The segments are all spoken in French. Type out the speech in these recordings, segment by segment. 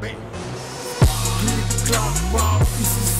Bam. Click, clock, rock, this is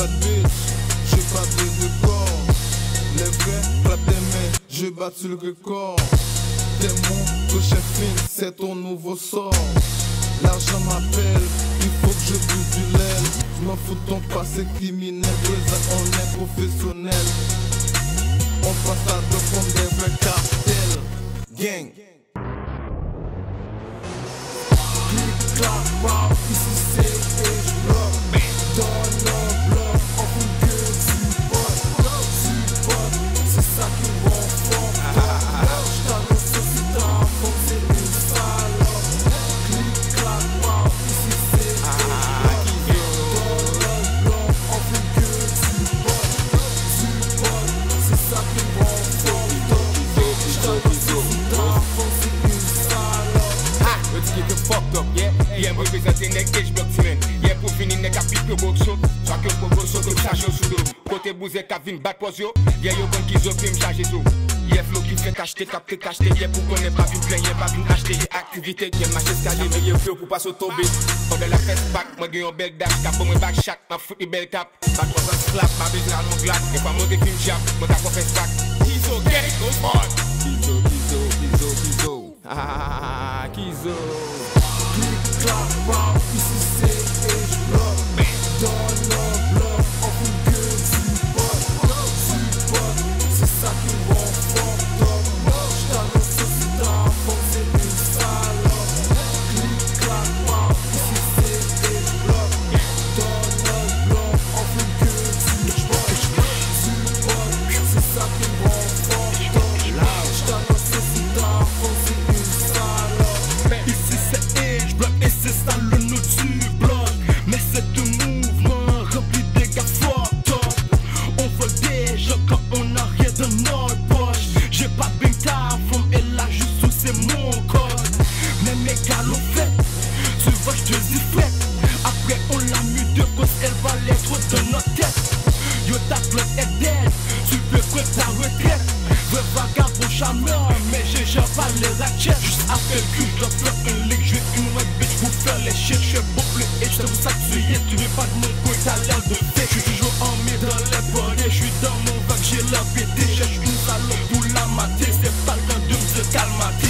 admise, j'ai pas de record. Les vrais, clap tes mains, j'ai battu le record. T'es mon prochain film, c'est ton nouveau sort. L'argent m'appelle, il faut que je bouge du l'aile. Je m'en fous de ton passé criminel, on est professionnel. On passe à deux comme des vrais cartels. Gang. représenter nek tej blok simen Ye pou fini nek apit pe bok so Chak yo pou bok so do chache yo sou do Kote bouze ka vin bat poz yo Ye yo bon ki zo prim chache tou Ye flow ki fè kachte kap kè kachte Ye pou konen pa vin plen ye pa vin achete Ye aktivite ye mache skale Ye yo flow pou pa so tombe Kode la fes bak mwen gen yon bel dak Kapo mwen bak chak ma fout ni bel kap Bat wazan slap ma bezran mwen glat Ye pa mwen de film chap mwen ta kon fes bak Kizo get it go Kizo kizo kizo kizo Ah, Kizo pété. J'ai une salope pour la mater, c'est pas le temps de se calmater.